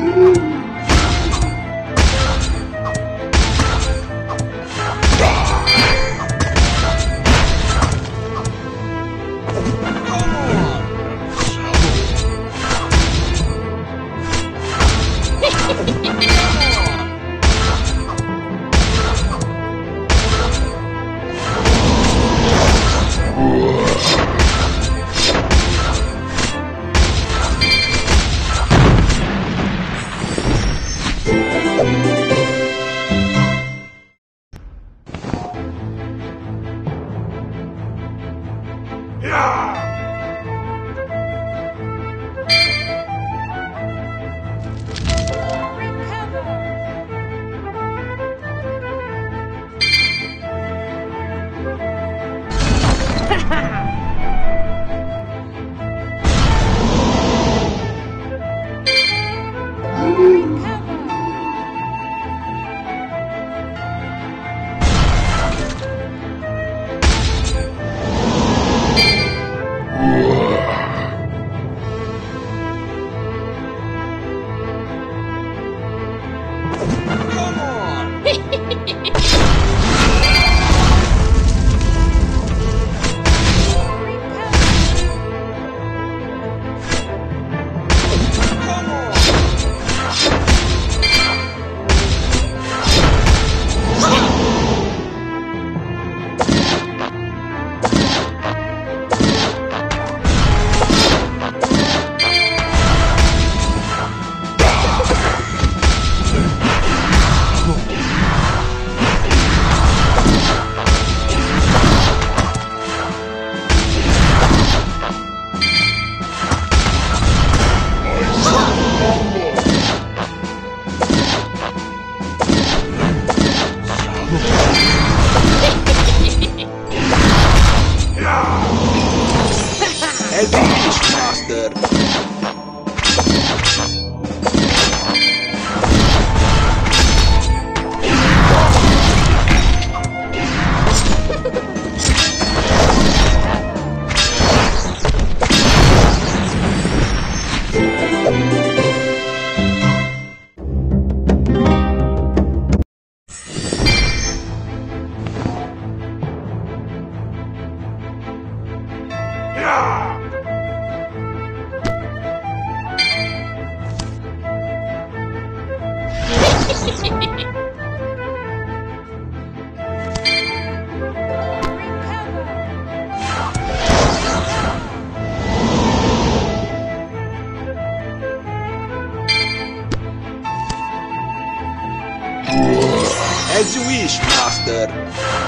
Oh. As you wish, master.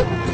On!